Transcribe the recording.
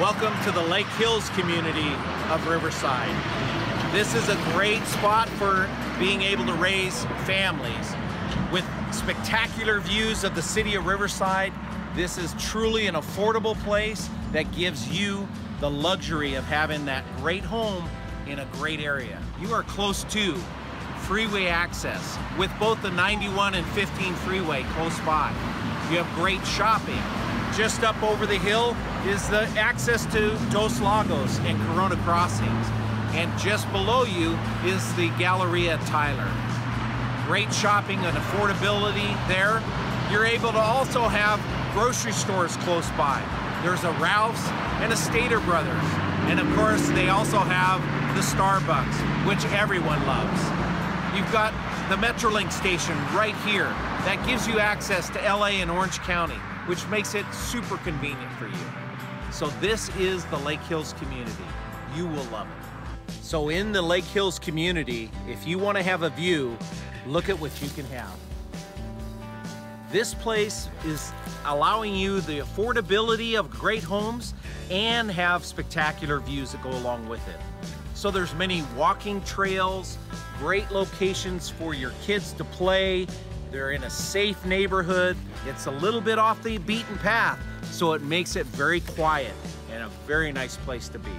Welcome to the Lake Hills community of Riverside. This is a great spot for being able to raise families. With spectacular views of the city of Riverside, this is truly an affordable place that gives you the luxury of having that great home in a great area. You are close to freeway access with both the 91 and 15 freeway close by. You have great shopping. Just up over the hill is the access to Dos Lagos and Corona Crossings. And just below you is the Galleria Tyler. Great shopping and affordability there. You're able to also have grocery stores close by. There's a Ralph's and a Stater Brothers. And of course, they also have the Starbucks, which everyone loves. You've got the Metrolink station right here. That gives you access to LA and Orange County, which makes it super convenient for you. So this is the Lake Hills community. You will love it. So in the Lake Hills community, if you want to have a view, look at what you can have. This place is allowing you the affordability of great homes and have spectacular views that go along with it. So there's many walking trails, great locations for your kids to play. They're in a safe neighborhood. It's a little bit off the beaten path, so it makes it very quiet and a very nice place to be.